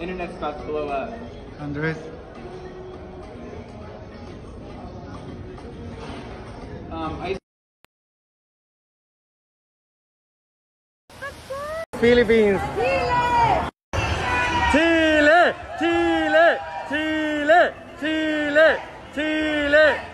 Internet's about to blow up. Andres? Um, I... Philippines! Chile! Chile! Chile! Chile! Chile! Chile!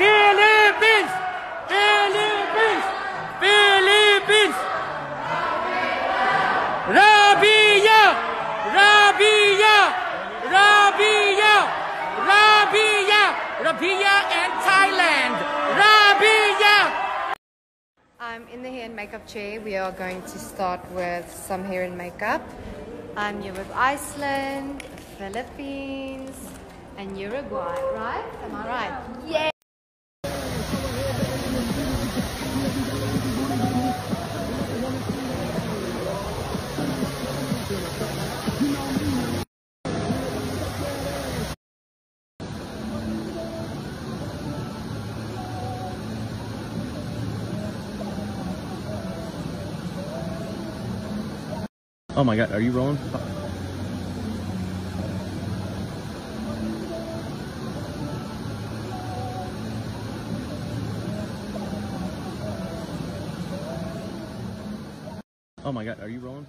Philippines Philippines Philippines Rabiya Rabiya Rabiya Rabiya Rabiya and Thailand Rabiya I'm in the hair and makeup chair. We are going to start with some hair and makeup. I'm here with Iceland, Philippines, and Uruguay, right? Am I right? Yeah. Oh my god, are you rolling? Oh my god, are you rolling?